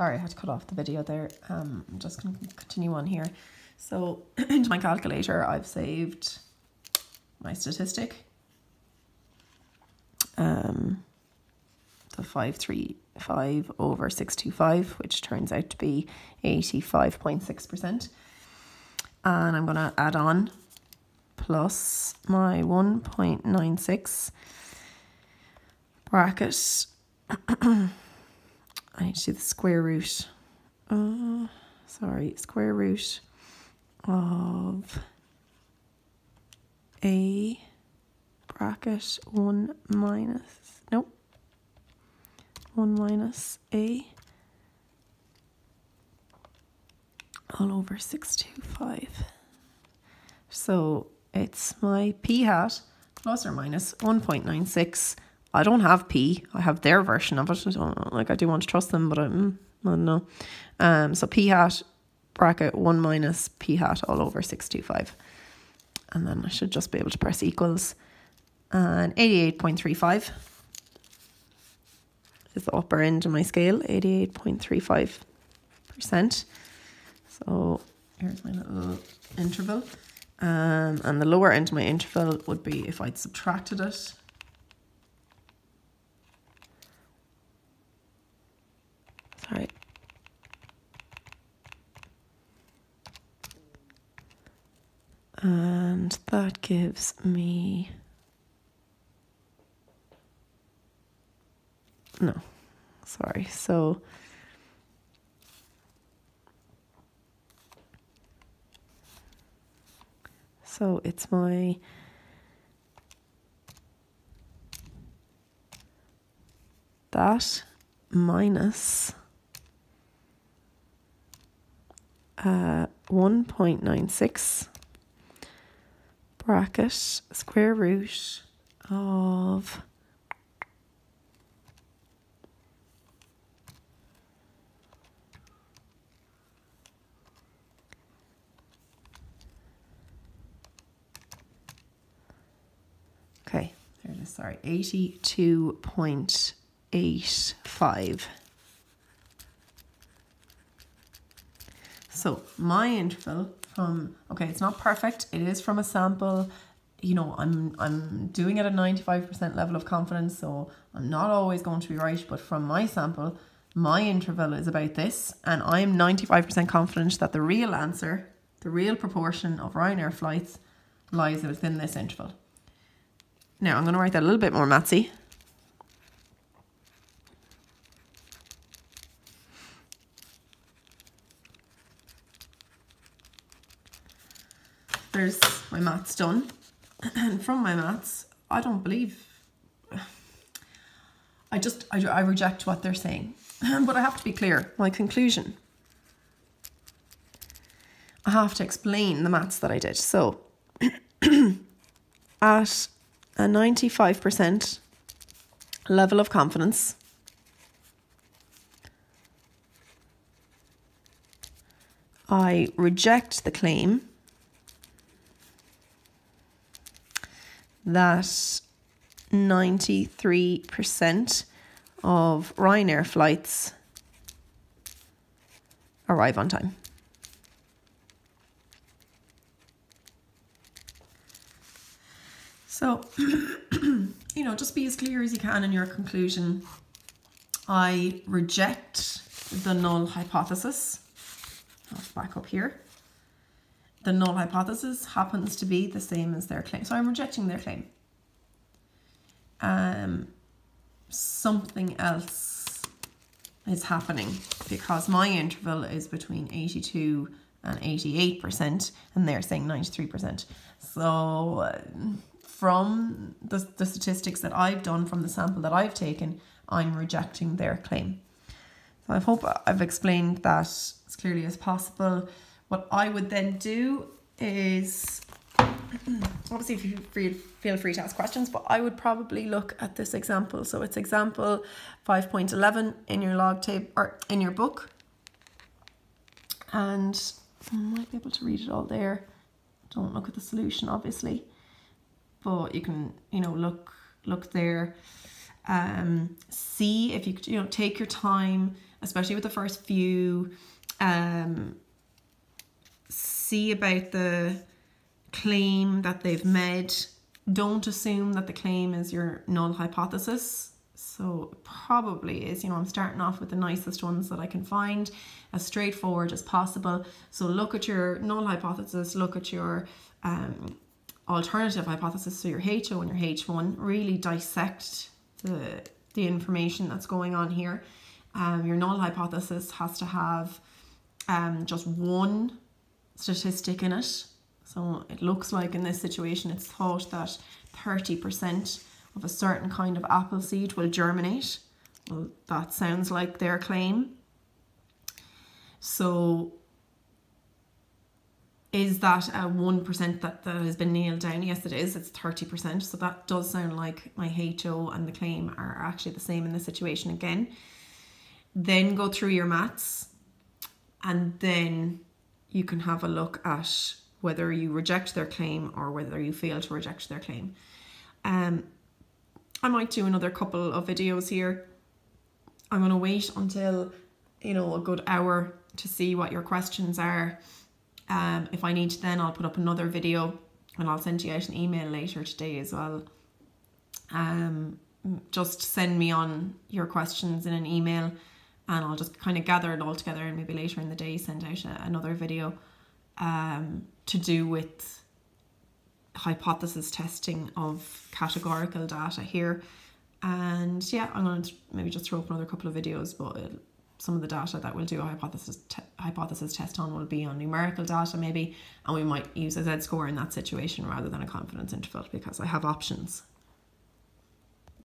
sorry, I had to cut off the video there. Um, I'm just going to continue on here. So into my calculator, I've saved my statistic. Um, the 535 over 625, which turns out to be 85.6%. And I'm going to add on plus my 1.96 bracket. I need to do the square root. Uh, sorry, square root of a bracket 1 minus, nope, 1 minus a all over 625. So it's my p hat plus or minus 1.96. I don't have p. I have their version of it. I like I do want to trust them, but I, mm, I don't know. Um, so p hat bracket 1 minus p hat all over 625. And then I should just be able to press equals. And 88.35 is the upper end of my scale, 88.35%. So here's my little interval. Um, and the lower end of my interval would be if I'd subtracted it. Sorry. And that gives me no, sorry. So So it's my that minus uh, 1.96 bracket square root of Okay, there it is, sorry, 82.85. So my interval from, okay, it's not perfect. It is from a sample. You know, I'm, I'm doing it at 95% level of confidence, so I'm not always going to be right. But from my sample, my interval is about this, and I'm 95% confident that the real answer, the real proportion of Ryanair flights lies within this interval. Now I'm going to write that a little bit more matsy. There's my maths done. And from my maths, I don't believe, I just, I, I reject what they're saying. but I have to be clear, my conclusion. I have to explain the maths that I did. So, at a 95% level of confidence. I reject the claim that 93% of Ryanair flights arrive on time. So, you know, just be as clear as you can in your conclusion. I reject the null hypothesis. I'll back up here. The null hypothesis happens to be the same as their claim. So I'm rejecting their claim. Um, something else is happening because my interval is between 82 and 88% and they're saying 93%. So... Uh, from the, the statistics that I've done from the sample that I've taken, I'm rejecting their claim. So I hope I've explained that as clearly as possible. What I would then do is, obviously if you feel, feel free to ask questions, but I would probably look at this example. So it's example 5.11 in your log table or in your book. And I might be able to read it all there. Don't look at the solution, obviously but you can you know look look there um see if you you know take your time especially with the first few. Um, see about the claim that they've made. Don't assume that the claim is your null hypothesis. So probably is, you know, I'm starting off with the nicest ones that I can find, as straightforward as possible. So look at your null hypothesis, look at your um, alternative hypothesis, so your HO and your H1, really dissect the, the information that's going on here. Um, your null hypothesis has to have um, just one statistic in it. So it looks like in this situation it's thought that 30% of a certain kind of apple seed will germinate. Well, that sounds like their claim. So is that a 1% that, that has been nailed down? Yes, it is. It's 30%. So that does sound like my HO and the claim are actually the same in this situation again. Then go through your maths and then you can have a look at whether you reject their claim or whether you fail to reject their claim. Um, I might do another couple of videos here. I'm going to wait until, you know, a good hour to see what your questions are. Um, if I need to then I'll put up another video and I'll send you out an email later today as well. Um, just send me on your questions in an email and I'll just kind of gather it all together and maybe later in the day send out a, another video um, to do with hypothesis testing of categorical data here. And yeah, I'm going to maybe just throw up another couple of videos, but it, some of the data that we'll do a hypothesis te- hypothesis test on will be on numerical data maybe, and we might use a z-score in that situation rather than a confidence interval because I have options.